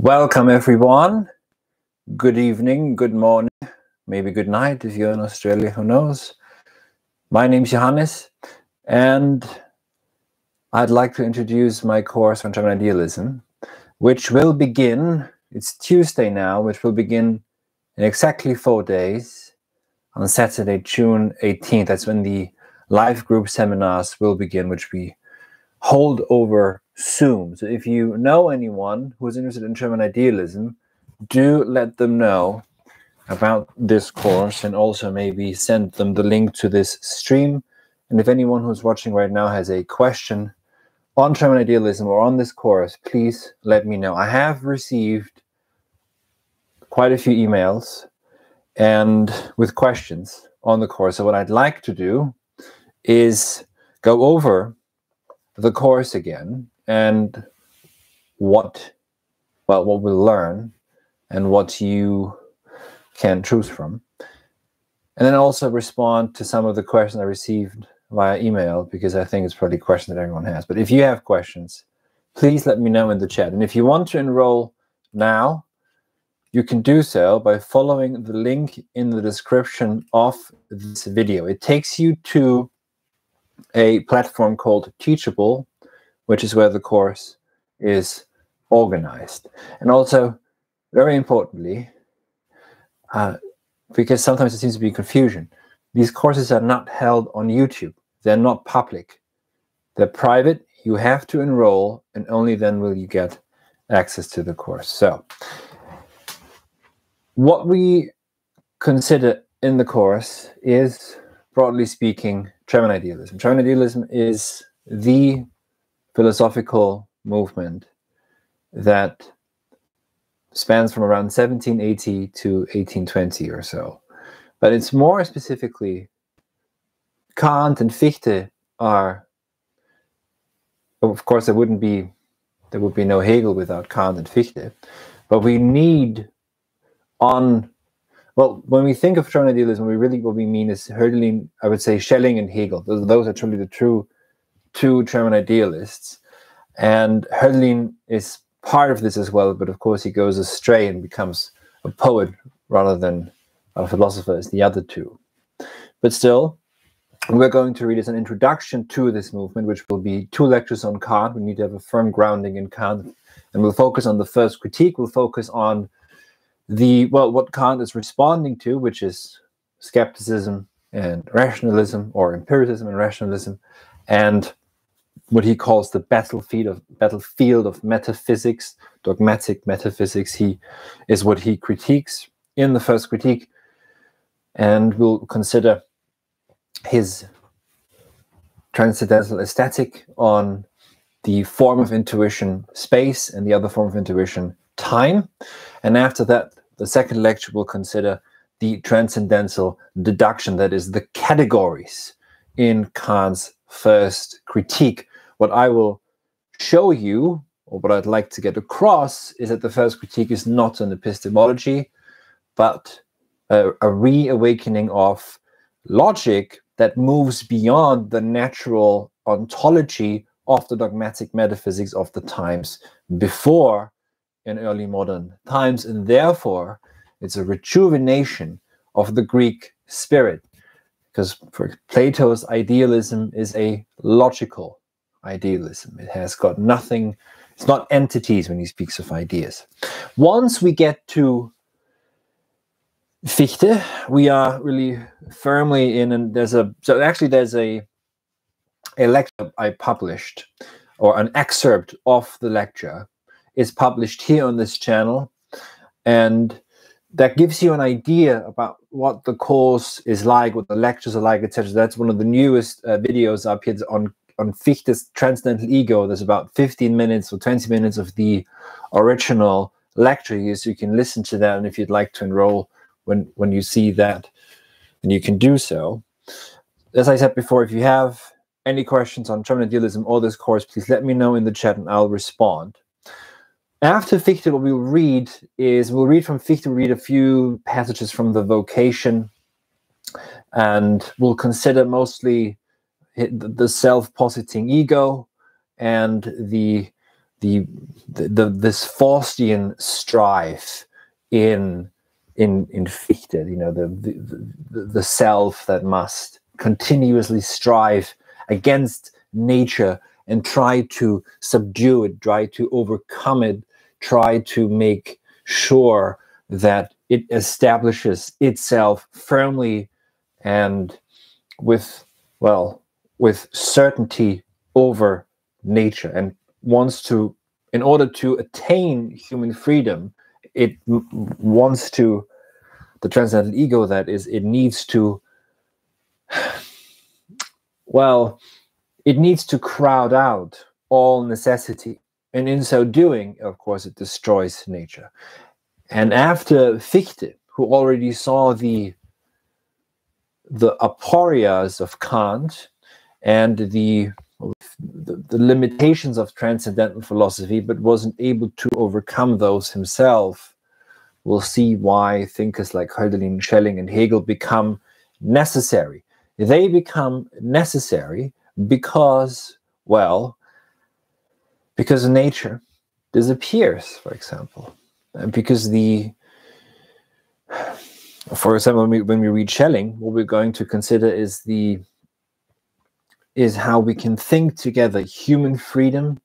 Welcome, everyone. Good evening, good morning, maybe good night if you're in Australia, who knows. My name's Johannes, and I'd like to introduce my course on German Idealism, which will begin, it's Tuesday now, which will begin in exactly four days on Saturday, June 18th. That's when the live group seminars will begin, which we hold over Zoom. So if you know anyone who's interested in German idealism, do let them know about this course and also maybe send them the link to this stream. And if anyone who's watching right now has a question on German idealism or on this course, please let me know. I have received quite a few emails and with questions on the course. So what I'd like to do is go over the course again and what well what we'll learn and what you can choose from. And then also respond to some of the questions i received via email because i think it's probably questions that everyone has. But if you have questions please let me know in the chat. And if you want to enroll now you can do so by following the link in the description of this video. It takes you to a platform called teachable which is where the course is organized. And also, very importantly, uh, because sometimes it seems to be confusion, these courses are not held on YouTube. They're not public. They're private. You have to enroll, and only then will you get access to the course. So, what we consider in the course is, broadly speaking, German idealism. German idealism is the philosophical movement that spans from around 1780 to 1820 or so. But it's more specifically Kant and Fichte are, of course, there wouldn't be, there would be no Hegel without Kant and Fichte. But we need on, well, when we think of German idealism, we really, what we mean is Hölderlin, I would say Schelling and Hegel. Those, those are truly the true two German idealists. And Hölderlin is part of this as well, but of course he goes astray and becomes a poet rather than a philosopher as the other two. But still, we're going to read as an introduction to this movement, which will be two lectures on Kant. We need to have a firm grounding in Kant. And we'll focus on the first critique. We'll focus on the, well, what Kant is responding to, which is skepticism and rationalism or empiricism and rationalism. And what he calls the battlefield of battlefield of metaphysics, dogmatic metaphysics. He is what he critiques in the first critique, and we'll consider his transcendental aesthetic on the form of intuition space and the other form of intuition time. And after that, the second lecture will consider the transcendental deduction, that is, the categories in Kant's first critique what I will show you, or what I'd like to get across, is that the first critique is not an epistemology, but a, a reawakening of logic that moves beyond the natural ontology of the dogmatic metaphysics of the times before in early modern times, and therefore it's a rejuvenation of the Greek spirit. Because for Plato's idealism is a logical idealism. It has got nothing, it's not entities when he speaks of ideas. Once we get to Fichte, we are really firmly in, and there's a, so actually there's a, a lecture I published, or an excerpt of the lecture is published here on this channel. And that gives you an idea about what the course is like, what the lectures are like, etc. That's one of the newest uh, videos up here on on Fichte's Transcendental Ego, there's about 15 minutes or 20 minutes of the original lecture here, so you can listen to that. And if you'd like to enroll when, when you see that, then you can do so. As I said before, if you have any questions on German idealism or this course, please let me know in the chat and I'll respond. After Fichte, what we'll read is we'll read from Fichte, we'll read a few passages from the vocation, and we'll consider mostly the self-positing ego and the the, the, the this Faustian strife in in in Fichte, you know, the, the the self that must continuously strive against nature and try to subdue it, try to overcome it, try to make sure that it establishes itself firmly and with well with certainty over nature and wants to in order to attain human freedom it wants to the transcendental ego that is it needs to well it needs to crowd out all necessity and in so doing of course it destroys nature and after fichte who already saw the the aporias of kant and the the, the limitations of transcendental philosophy, but wasn't able to overcome those himself, we'll see why thinkers like Hölderlin, Schelling, and Hegel become necessary. They become necessary because, well, because nature disappears, for example, because the for example, when we, when we read Schelling, what we're going to consider is the is how we can think together human freedom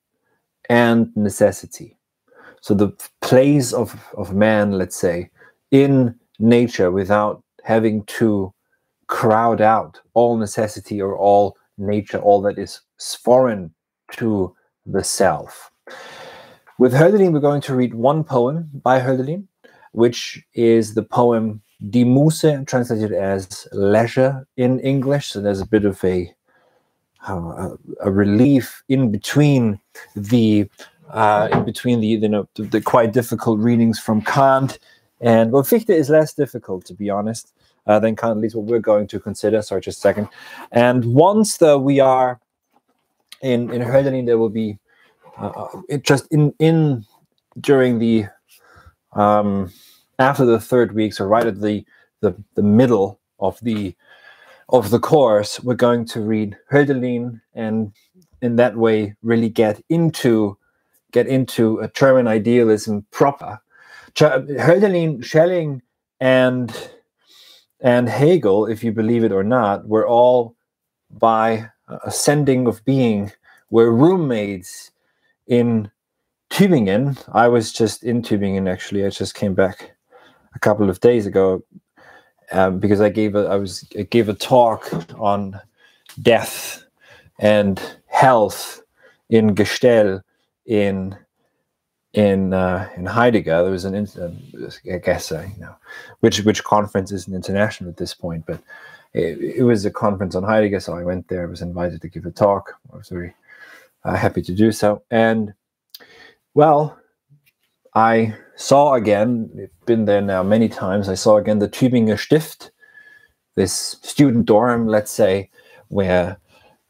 and necessity. So the place of, of man, let's say, in nature without having to crowd out all necessity or all nature, all that is foreign to the self. With Hölderlin, we're going to read one poem by Hölderlin, which is the poem Die Muße, translated as leisure in English. So there's a bit of a uh, a relief in between the uh, in between the you know the, the, quite difficult readings from Kant and well Fichte is less difficult to be honest uh, than Kant at least what we're going to consider sorry just a second and once the we are in in Hölderlin there will be uh, uh, just in in during the um after the third week so right at the the, the middle of the of the course, we're going to read Hölderlin and in that way really get into get into a German idealism proper. Hölderlin, Schelling, and and Hegel, if you believe it or not, were all by ascending of being, were roommates in Tübingen. I was just in Tübingen actually. I just came back a couple of days ago um, because I gave a I was I gave a talk on death and health in Gestell in in uh, in Heidegger. There was an incident, I guess, uh, you know, which which conference isn't international at this point, but it, it, was a conference on Heidegger, so I went there. I was invited to give a talk. I was very uh, happy to do so, and well, I saw again, I've been there now many times, I saw again the Tübinger Stift, this student dorm, let's say, where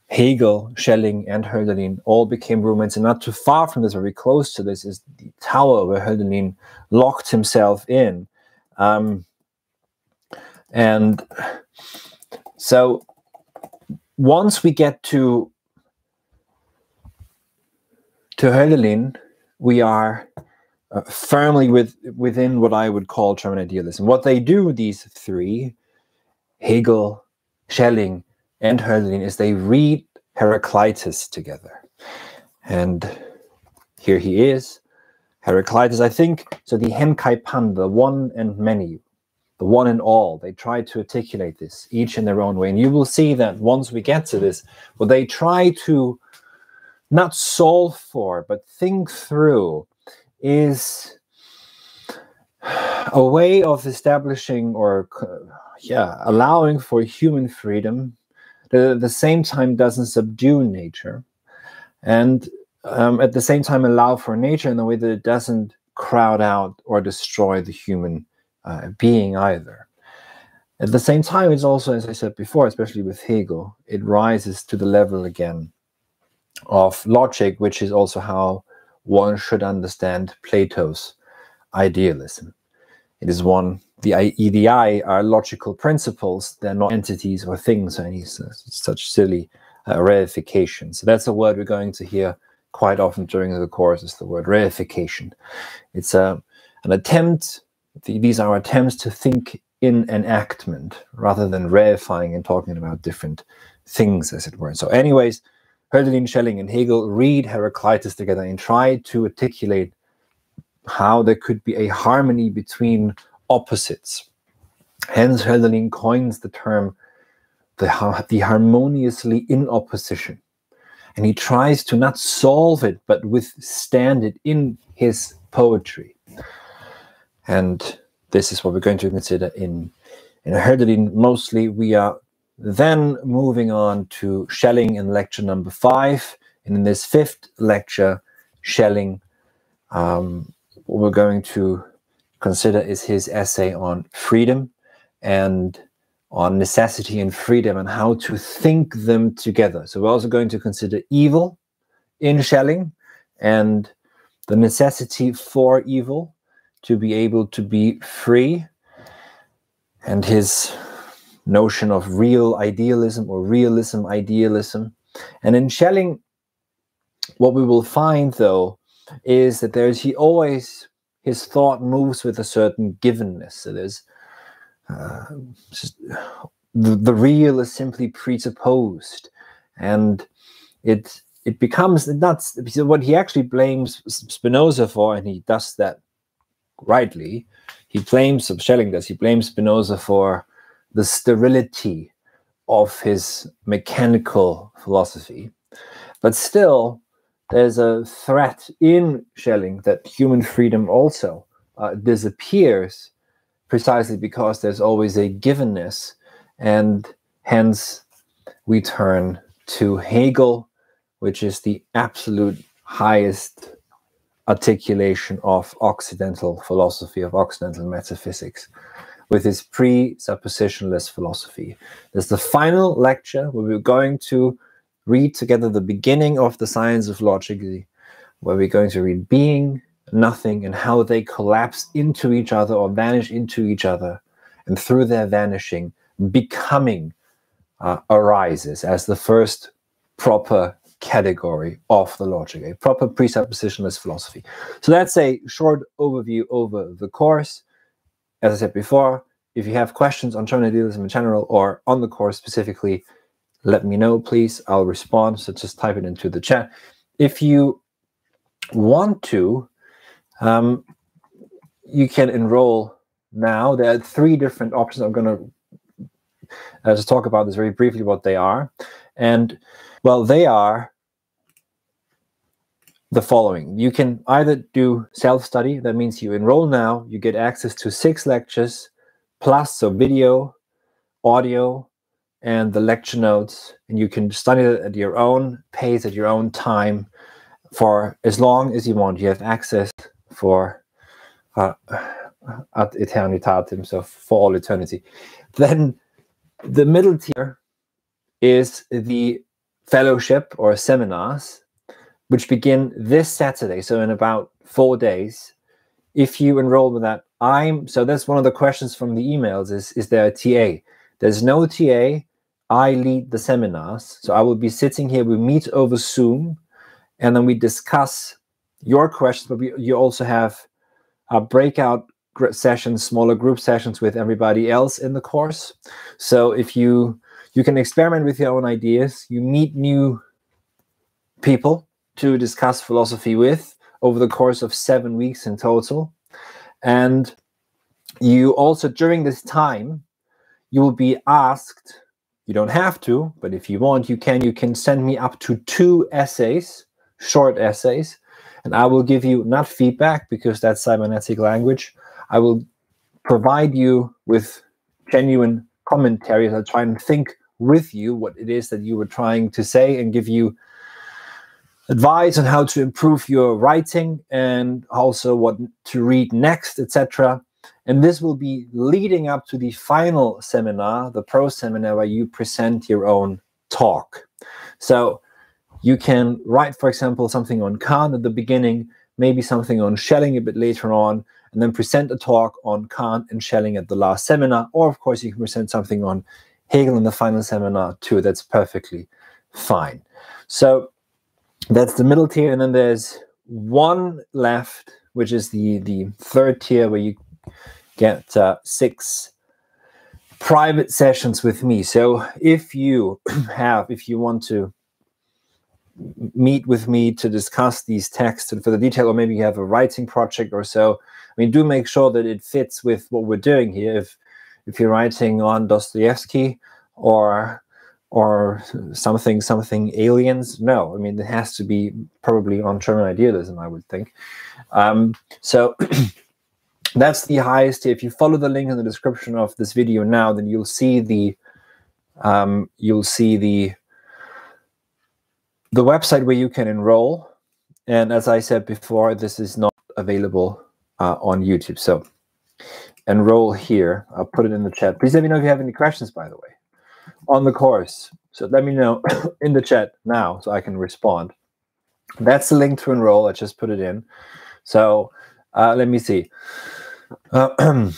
Hegel, Schelling, and Hölderlin all became roommates. And not too far from this, very close to this, is the tower where Hölderlin locked himself in. Um, and so once we get to to Hölderlin, we are uh, firmly with, within what I would call German idealism. What they do, these three, Hegel, Schelling, and Hölderlin, is they read Heraclitus together. And here he is, Heraclitus, I think, so the Hen kai Pan, the one and many, one and all, they try to articulate this, each in their own way. And you will see that once we get to this, what they try to not solve for, but think through is a way of establishing or yeah allowing for human freedom that at the same time doesn't subdue nature and um, at the same time allow for nature in a way that it doesn't crowd out or destroy the human uh, being either at the same time it's also as i said before especially with hegel it rises to the level again of logic which is also how one should understand Plato's idealism. It is one, the eide are logical principles, they're not entities or things or any such silly uh, reification. So that's a word we're going to hear quite often during the course is the word reification. It's a, uh, an attempt, these are attempts to think in enactment rather than reifying and talking about different things, as it were. So, anyways, Hölderlin, Schelling, and Hegel read Heraclitus together and try to articulate how there could be a harmony between opposites. Hence, Hölderlin coins the term the, the harmoniously in opposition. And he tries to not solve it, but withstand it in his poetry. And this is what we're going to consider in, in Hölderlin. Mostly, we are then moving on to Schelling in lecture number five. And in this fifth lecture, Schelling, um, what we're going to consider is his essay on freedom and on necessity and freedom and how to think them together. So we're also going to consider evil in Schelling and the necessity for evil to be able to be free and his notion of real idealism or realism idealism. And in Schelling, what we will find though is that there's he always his thought moves with a certain givenness. So there's uh, just, the, the real is simply presupposed, and it it becomes not what he actually blames Spinoza for, and he does that rightly. He blames Schelling does he blames Spinoza for the sterility of his mechanical philosophy. But still, there's a threat in Schelling that human freedom also uh, disappears precisely because there's always a givenness. And hence, we turn to Hegel, which is the absolute highest articulation of Occidental philosophy, of Occidental metaphysics with his presuppositionless philosophy. There's the final lecture where we're going to read together the beginning of the science of logic, where we're going to read being, nothing, and how they collapse into each other or vanish into each other. And through their vanishing, becoming uh, arises as the first proper category of the logic, a proper presuppositionless philosophy. So that's a short overview over the course. As I said before, if you have questions on German idealism in general or on the course specifically, let me know, please. I'll respond. So just type it into the chat. If you want to, um, you can enroll now. There are three different options. I'm going to uh, just talk about this very briefly, what they are. And well, they are the following. You can either do self-study, that means you enroll now, you get access to six lectures, plus so video, audio, and the lecture notes, and you can study it at your own pace, at your own time, for as long as you want. You have access for uh, ad aeternitatem, so for all eternity. Then the middle tier is the fellowship or seminars which begin this Saturday. So in about four days, if you enroll with that, I'm so that's one of the questions from the emails is is there a TA? There's no TA. I lead the seminars. So I will be sitting here. We meet over Zoom and then we discuss your questions, but we, you also have a breakout sessions, smaller group sessions with everybody else in the course. So if you you can experiment with your own ideas, you meet new people to discuss philosophy with over the course of seven weeks in total. And you also, during this time, you will be asked, you don't have to, but if you want, you can, you can send me up to two essays, short essays, and I will give you not feedback because that's cybernetic language. I will provide you with genuine commentaries. I'll try and think with you what it is that you were trying to say and give you advice on how to improve your writing and also what to read next, etc. And this will be leading up to the final seminar, the pro seminar, where you present your own talk. So you can write, for example, something on Kant at the beginning, maybe something on Schelling a bit later on, and then present a talk on Kant and Schelling at the last seminar. Or, of course, you can present something on Hegel in the final seminar too. That's perfectly fine. So that's the middle tier, and then there's one left, which is the the third tier where you get uh, six private sessions with me. So if you have, if you want to meet with me to discuss these texts and for the detail, or maybe you have a writing project or so, I mean, do make sure that it fits with what we're doing here. If if you're writing on Dostoevsky or or something something aliens, no, I mean it has to be probably on German idealism, I would think. Um, so that's the highest. If you follow the link in the description of this video now, then you'll see the um, you'll see the the website where you can enroll. And as I said before, this is not available uh, on YouTube. So enroll here. I'll put it in the chat. Please let me know if you have any questions, by the way, on the course. So let me know in the chat now so I can respond. That's the link to enroll. I just put it in. So uh, let me see. Uh,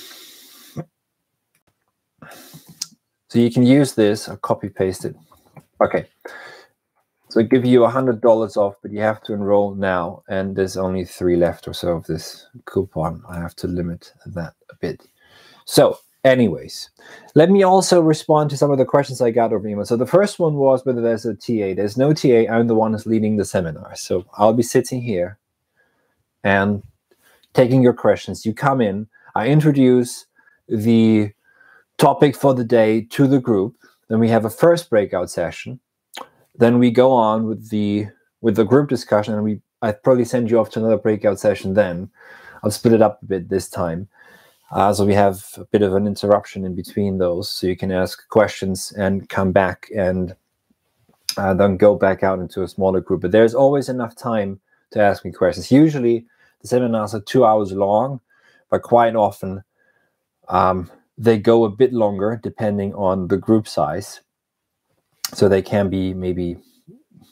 so you can use this, I'll copy paste it. Okay. So give you a hundred dollars off, but you have to enroll now, and there's only three left or so of this coupon. I have to limit that a bit. So, anyways, let me also respond to some of the questions I got over email. So the first one was whether there's a TA. There's no TA. I'm the one who's leading the seminar. So I'll be sitting here and taking your questions. You come in, I introduce the topic for the day to the group. Then we have a first breakout session. Then we go on with the with the group discussion, and we I probably send you off to another breakout session. Then I'll split it up a bit this time, uh, so we have a bit of an interruption in between those, so you can ask questions and come back and uh, then go back out into a smaller group. But there's always enough time to ask me questions. Usually the seminars are two hours long, but quite often um, they go a bit longer depending on the group size. So they can be maybe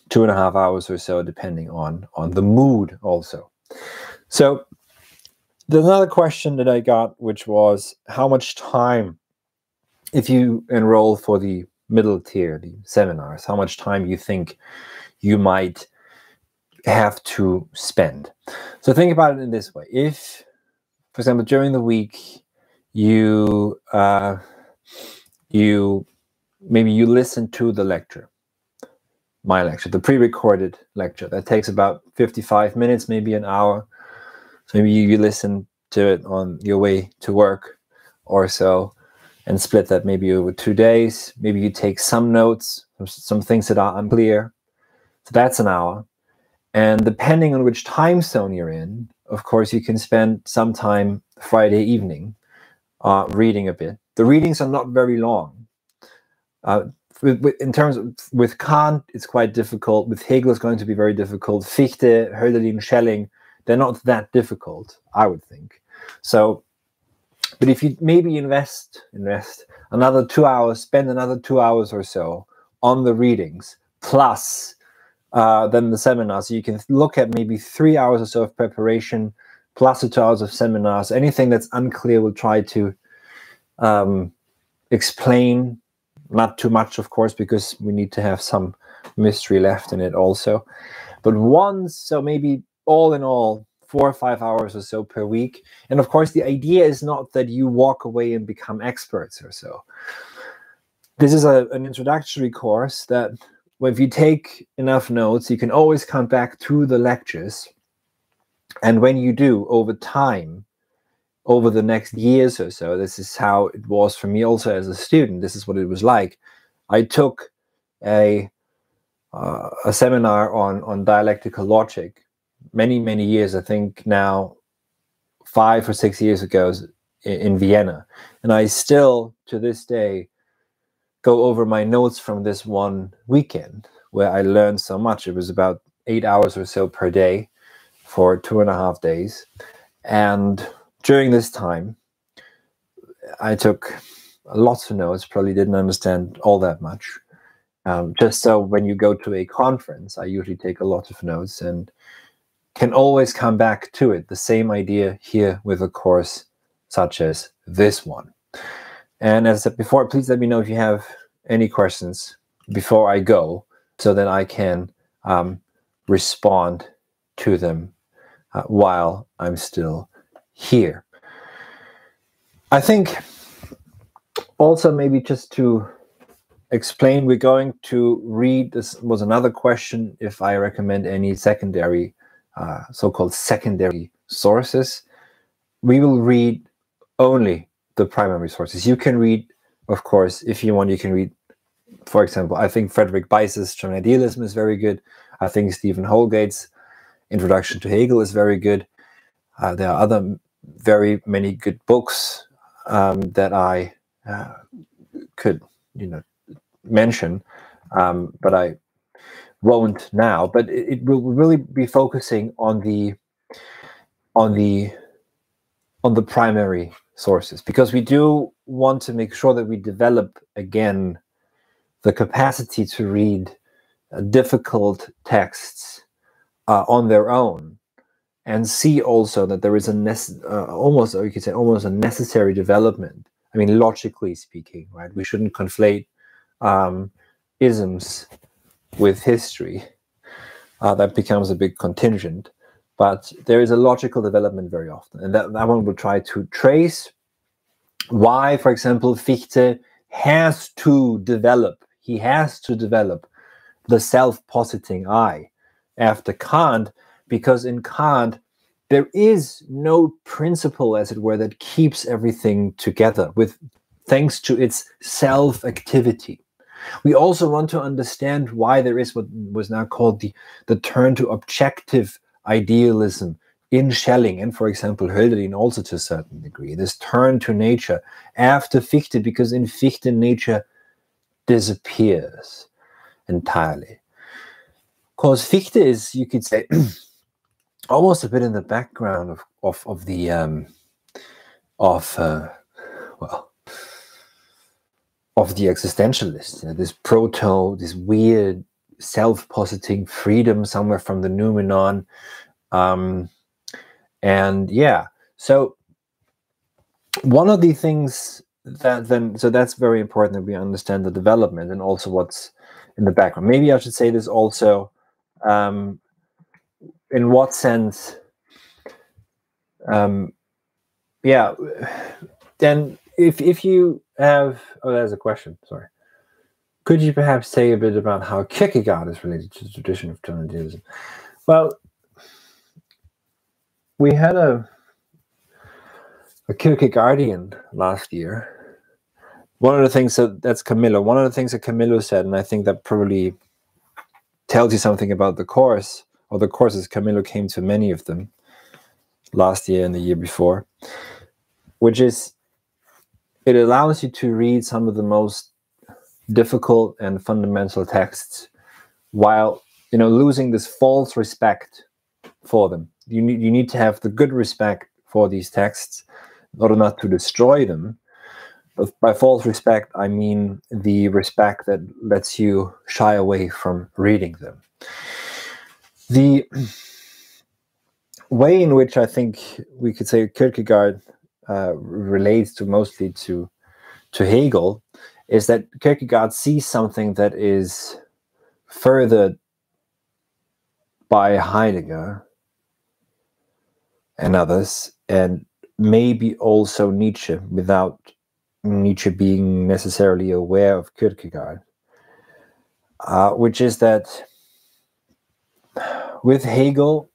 two and a half hours or so, depending on on the mood also. So there's another question that I got, which was how much time, if you enroll for the middle tier, the seminars, how much time you think you might have to spend. So think about it in this way. If, for example, during the week, you uh, you maybe you listen to the lecture, my lecture, the pre-recorded lecture. That takes about 55 minutes, maybe an hour. So maybe you, you listen to it on your way to work or so and split that maybe over two days. Maybe you take some notes, some things that are unclear. So that's an hour. And depending on which time zone you're in, of course, you can spend some time Friday evening uh, reading a bit. The readings are not very long. Uh, with, in terms of with Kant, it's quite difficult. With Hegel, it's going to be very difficult. Fichte, Hölderlin, Schelling, they're not that difficult, I would think. So, but if you maybe invest invest another two hours, spend another two hours or so on the readings, plus uh, than the seminar. So you can look at maybe three hours or so of preparation plus the two hours of seminars. Anything that's unclear, we'll try to um, explain. Not too much, of course, because we need to have some mystery left in it also. But once, so maybe all in all, four or five hours or so per week. And of course, the idea is not that you walk away and become experts or so. This is a, an introductory course that if you take enough notes, you can always come back to the lectures. And when you do, over time, over the next years or so, this is how it was for me also as a student. This is what it was like. I took a uh, a seminar on on dialectical logic many many years. I think now five or six years ago in, Vienna, and I still to this day go over my notes from this one weekend where I learned so much. It was about eight hours or so per day for two and a half days. And during this time, I took lots of notes, probably didn't understand all that much. Um, just so when you go to a conference, I usually take a lot of notes and can always come back to it. The same idea here with a course such as this one. And as I said before, please let me know if you have any questions before I go so that I can um, respond to them uh, while I'm still here. I think also maybe just to explain, we're going to read. This was another question if I recommend any secondary, uh, so called secondary sources. We will read only the primary sources. You can read, of course, if you want, you can read, for example, I think Frederick Beiser's German Idealism is very good. I think Stephen Houlgate's Introduction to Hegel is very good. Uh, there are other very many good books um, that I uh, could, you know, mention, um, but I won't now. But it, it, will really be focusing on the on the on the primary sources because we do want to make sure that we develop again the capacity to read uh, difficult texts uh, on their own and see also that there is a uh, almost or you could say almost a necessary development i mean logically speaking right we shouldn't conflate um, isms with history, uh, that becomes a big contingent. But there is a logical development very often, and that, that one will try to trace why, for example, Fichte has to develop, he has to develop the self-positing I after Kant, because in Kant, there is no principle, as it were, that keeps everything together with thanks to its self-activity. We also want to understand why there is what was now called the, the turn to objective idealism in Schelling and, for example, Hölderlin also to a certain degree. This turn to nature after Fichte, because in Fichte, nature disappears entirely. Because Fichte is, you could say, almost a bit in the background of, of, of the, um, of, uh, of the existentialists. You know, this proto, this weird self-positing freedom somewhere from the noumenon. Um, and yeah, so one of the things that then, so that's very important that we understand the development and also what's in the background. Maybe I should say this also, um, in what sense, um, yeah, then if if you have oh there's a question sorry could you perhaps say a bit about how Kierkegaard is related to the tradition of Trinitarianism? Well, we had a a Kierkegaardian last year. One of the things that that's Camillo. One of the things that Camillo said, and I think that probably tells you something about the course or the courses. Camillo came to many of them last year and the year before, which is it allows you to read some of the most difficult and fundamental texts while you know losing this false respect for them. You need you need to have the good respect for these texts in order not to destroy them. But by false respect i mean the respect that lets you shy away from reading them. The way in which i think we could say kierkegaard uh, relates to mostly to to Hegel is that Kierkegaard sees something that is furthered by Heidegger and others, and maybe also Nietzsche, without Nietzsche being necessarily aware of Kierkegaard, uh, which is that with Hegel,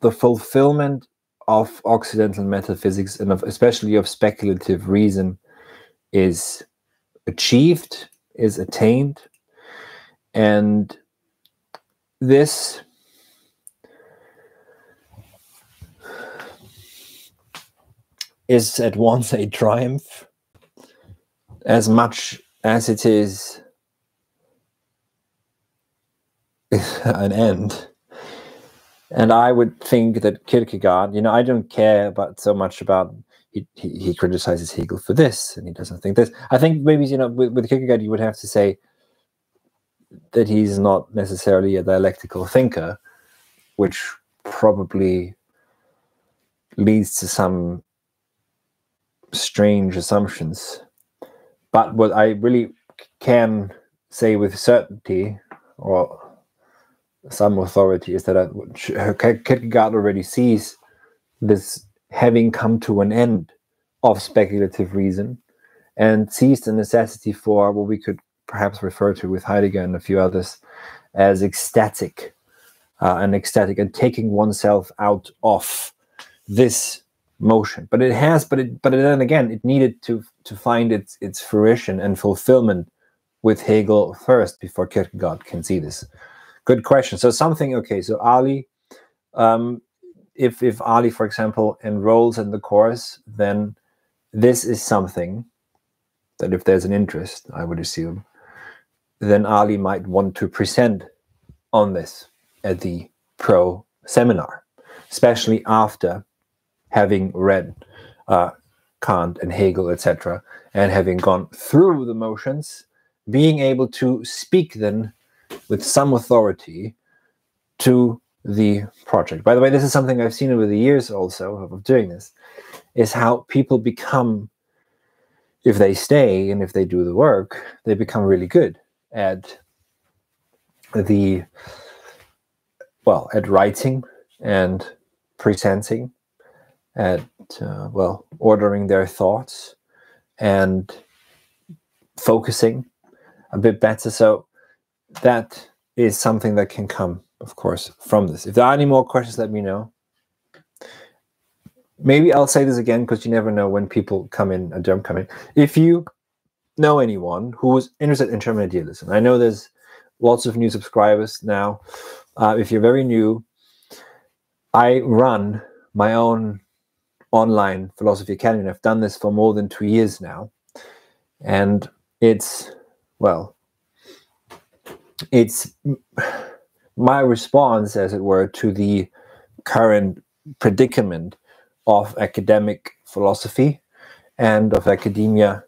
the fulfillment of Occidental metaphysics and of, especially of speculative reason is achieved, is attained. And this is at once a triumph as much as it is an end and I would think that Kierkegaard, you know, I don't care about so much about he, he, he criticizes Hegel for this and he doesn't think this. I think maybe you know with, with Kierkegaard you would have to say that he's not necessarily a dialectical thinker, which probably leads to some strange assumptions. But what I really can say with certainty, or some authority is that Kierkegaard already sees this having come to an end of speculative reason and sees the necessity for what we could perhaps refer to with Heidegger and a few others as ecstatic uh, and ecstatic and taking oneself out of this motion. But it has but it but then again it needed to to find its its fruition and fulfillment with hegel first before kierkegaard can see this good question so something okay so ali um if if ali for example enrolls in the course then this is something that if there's an interest i would assume then ali might want to present on this at the pro seminar especially after having read uh, Kant and Hegel, etc., and having gone through the motions, being able to speak then with some authority to the project. By the way, this is something I've seen over the years also of doing this, is how people become, if they stay and if they do the work, they become really good at the, well, at writing and presenting at uh, well ordering their thoughts and focusing a bit better so that is something that can come of course from this. If there are any more questions let me know. Maybe i'll say this again because you never know when people come in a don't come in. If you know anyone who's interested in German idealism i know there's lots of new subscribers now. Uh, if you're very new i run my own online philosophy academy and i've done this for more than two years now. And it's well it's my response as it were to the current predicament of academic philosophy and of academia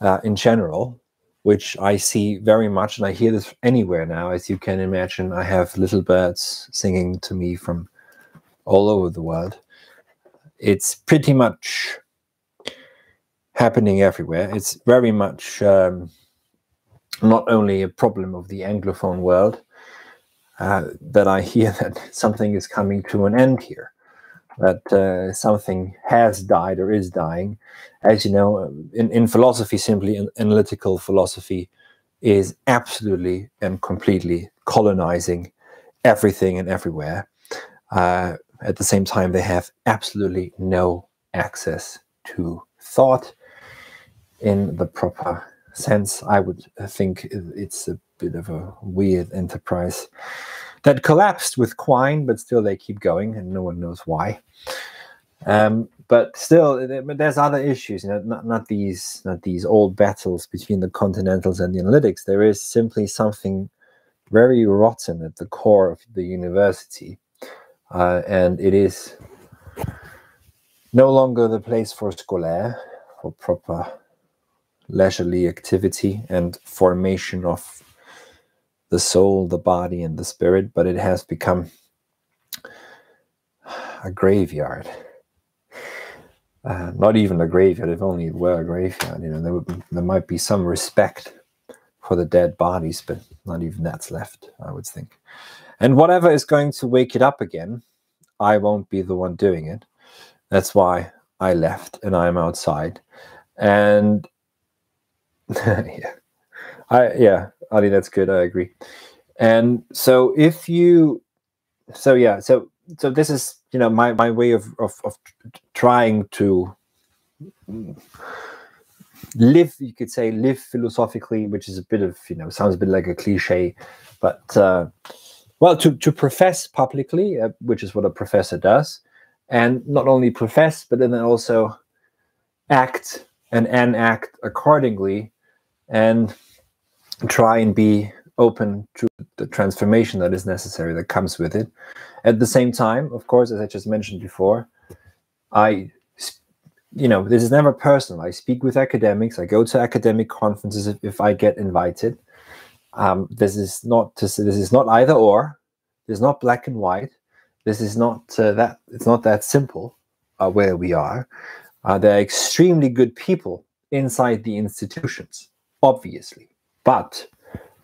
uh, in general which i see very much and i hear this anywhere now as you can imagine i have little birds singing to me from all over the world it's pretty much happening everywhere. It's very much um, not only a problem of the Anglophone world, uh, that I hear that something is coming to an end here, that uh, something has died or is dying. As you know, in, in philosophy, simply analytical philosophy is absolutely and completely colonizing everything and everywhere. Uh, at the same time, they have absolutely no access to thought in the proper sense. I would think it's a bit of a weird enterprise that collapsed with Quine, but still they keep going, and no one knows why. Um, but still, there's other issues. You know, not, not these not these old battles between the Continentals and the Analytics. There is simply something very rotten at the core of the university uh, and it is no longer the place for scholē, for proper leisurely activity and formation of the soul, the body, and the spirit, but it has become a graveyard. Uh, not even a graveyard, if only it were a graveyard. You know, there, would, there might be some respect for the dead bodies, but not even that's left, I would think. And whatever is going to wake it up again, I won't be the one doing it. That's why I left and I'm outside. And yeah, I yeah, Ali, that's good. I agree. And so if you, so yeah, so so this is you know my my way of of, of trying to live you could say live philosophically which is a bit of you know sounds a bit like a cliche but uh well, to, to profess publicly, uh, which is what a professor does, and not only profess, but then also act and enact accordingly and try and be open to the transformation that is necessary that comes with it. At the same time, of course, as I just mentioned before, I, you know, this is never personal. I speak with academics, I go to academic conferences if, if I get invited. Um, this is not to say this is not either or. Is not black and white. This is not uh, that. It's not that simple. Uh, where we are, uh, there are extremely good people inside the institutions, obviously. But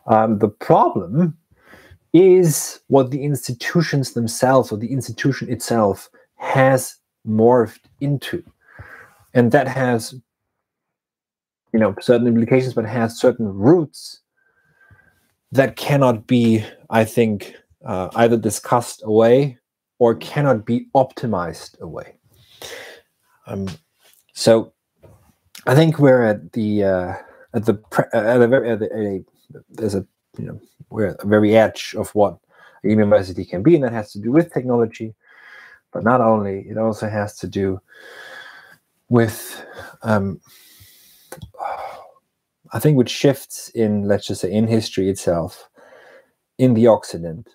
um, the problem is what the institutions themselves or the institution itself has morphed into. And that has, you know, certain implications, but has certain roots that cannot be, I think, uh, either discussed away or cannot be optimized away. Um, so I think we're at the uh, at the at a very at a, there's a you know at the very edge of what a university can be, and that has to do with technology, but not only. It also has to do with um, I think with shifts in let's just say in history itself in the Occident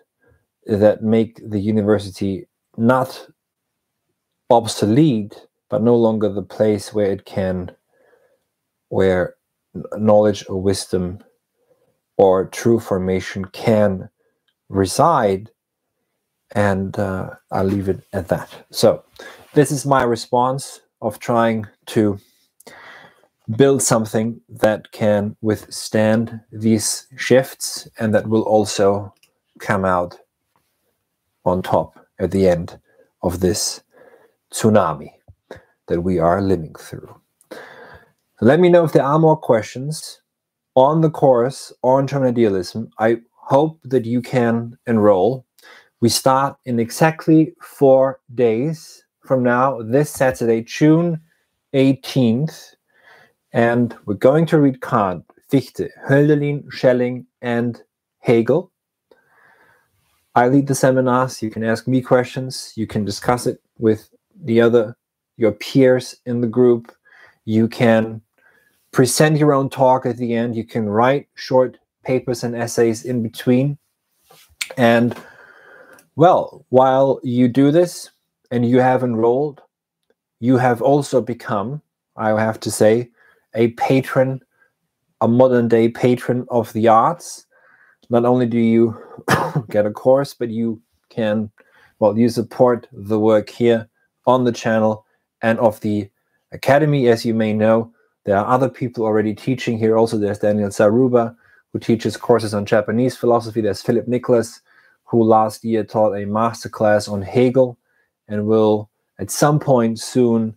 that make the university not obsolete but no longer the place where it can where knowledge or wisdom or true formation can reside and uh, i'll leave it at that so this is my response of trying to build something that can withstand these shifts and that will also come out on top at the end of this tsunami that we are living through. Let me know if there are more questions on the course on German idealism. I hope that you can enroll. We start in exactly four days from now, this Saturday, June 18th. And we're going to read Kant, Fichte, Hölderlin, Schelling, and Hegel. I lead the seminars. You can ask me questions. You can discuss it with the other your peers in the group. You can present your own talk at the end. You can write short papers and essays in between. And well, while you do this and you have enrolled, you have also become, I have to say, a patron, a modern day patron of the arts. Not only do you get a course, but you can, well, you support the work here on the channel and of the academy. As you may know, there are other people already teaching here. Also, there's Daniel Zaruba, who teaches courses on Japanese philosophy. There's Philip Nicholas, who last year taught a masterclass on Hegel and will at some point soon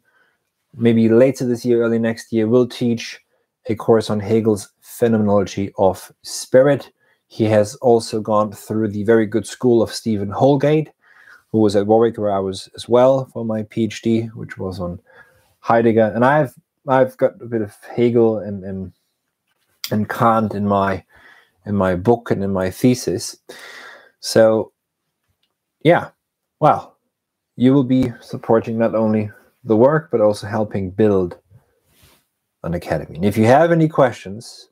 maybe later this year, early next year, will teach a course on Hegel's phenomenology of spirit. He has also gone through the very good school of Stephen Houlgate, who was at Warwick, where I was as well for my PhD, which was on Heidegger. And I've I've got a bit of Hegel and and, and Kant in my in my book and in my thesis. So yeah, well, you will be supporting not only the work, but also helping build an academy. And if you have any questions,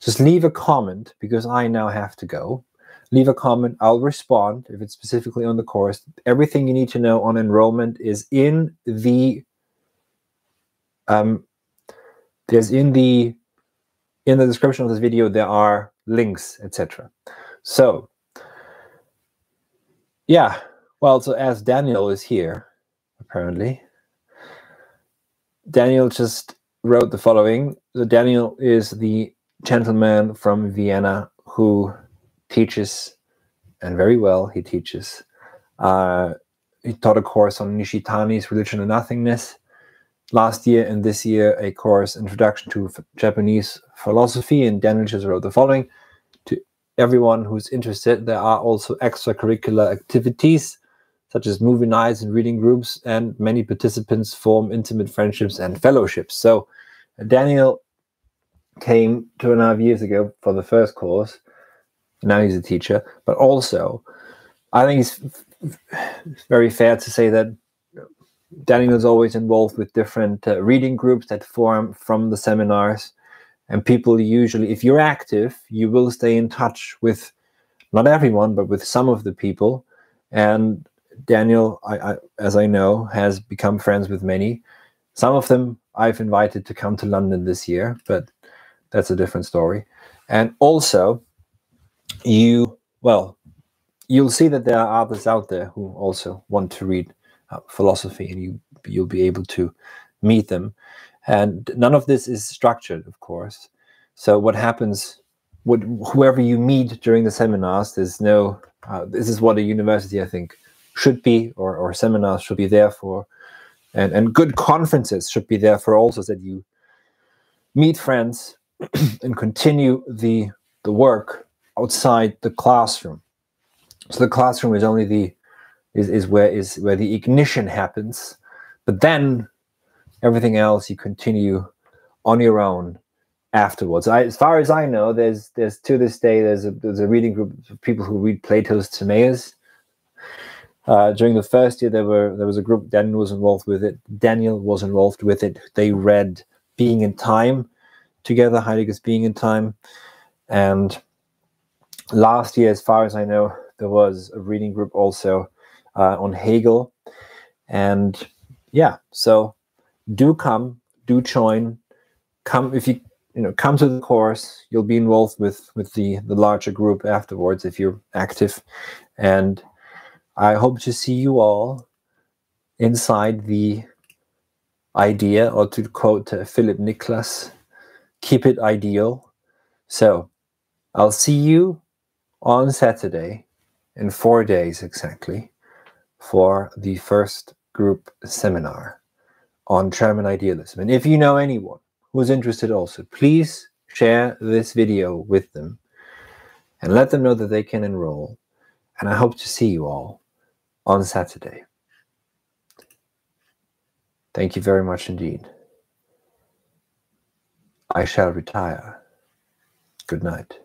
just leave a comment because I now have to go. Leave a comment, I'll respond if it's specifically on the course. Everything you need to know on enrollment is in the um there's in the in the description of this video there are links, etc. So yeah, well, so as Daniel is here, apparently, Daniel just wrote the following. So Daniel is the gentleman from Vienna who teaches, and very well he teaches. Uh, he taught a course on Nishitani's Religion and Nothingness last year, and this year a course Introduction to Japanese Philosophy. And Daniel just wrote the following: To everyone who's interested, there are also extracurricular activities such as movie nights and reading groups, and many participants form intimate friendships and fellowships. So, Daniel came two and a half years ago for the first course. Now he's a teacher, but also, I think it's very fair to say that Daniel is always involved with different uh, reading groups that form from the seminars. And people usually, if you're active, you will stay in touch with not everyone, but with some of the people. And Daniel, I, I, as I know, has become friends with many. Some of them I've invited to come to London this year, but that's a different story. And also, you, well, you'll see that there are others out there who also want to read uh, philosophy, and you you'll be able to meet them. And none of this is structured, of course. So what happens what whoever you meet during the seminars. There's no. Uh, this is what a university, I think, should be, or or seminars should be there for, and and good conferences should be there for also that you meet friends and continue the the work outside the classroom. So the classroom is only the is, is where is where the ignition happens, but then everything else you continue on your own afterwards. I, as far as I know, there's there's to this day there's a there's a reading group of people who read Plato's Timaeus. Uh, during the first year, there were there was a group. Daniel was involved with it. Daniel was involved with it. They read Being in Time together, Heidegger's Being in Time, and last year, as far as I know, there was a reading group also uh, on Hegel, and yeah, so do come, do join, come if you you know come to the course. You'll be involved with with the the larger group afterwards if you're active. And i hope to see you all inside the idea or to quote uh, philip niklas keep it ideal. So i'll see you on saturday in four days exactly for the first group seminar on german idealism and if you know anyone who's interested also, please share this video with them and let them know that they can enroll. And I hope to see you all on Saturday. Thank you very much indeed. I shall retire. Good night.